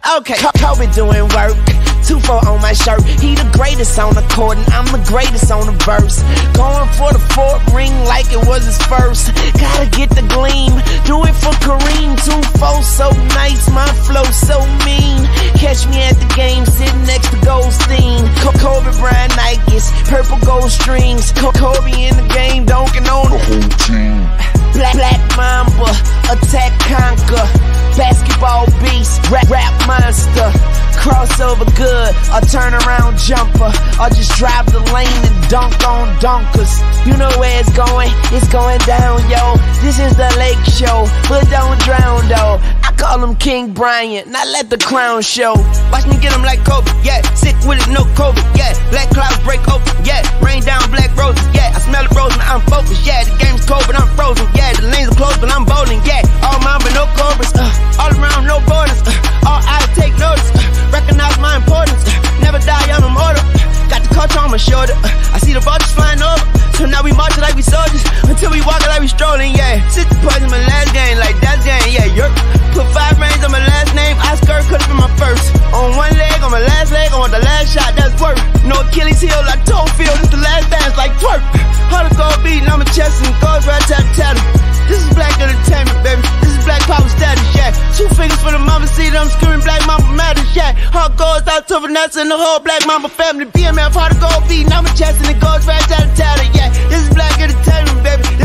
Okay, Kobe doing work. Two four on my shirt. He the greatest on the court, and I'm the greatest on the verse. Going for the fourth ring like it was his first. Gotta get the gleam. Do it for Crossover good, a turnaround jumper. Or just drive the lane and dunk on dunkers. You know where it's going, it's going down, yo. This is the lake show, but don't drown though. I call him King Bryant, not let the crown show. Watch me get him like Kobe, yeah. Sick with it, no COVID, yeah. Black clouds break open, yeah. Rain down black roses, yeah. I smell chest and goes right tap tap. This is black entertainment, baby. This is black power status, yeah. Two fingers for the Mamba, see them screaming black Mamba matters, yeah. Heart goes out to Vanessa and the whole black Mamba family. BMF, heart of gold beating on my chest and it goes right tap tap, yeah. This is black entertainment, baby.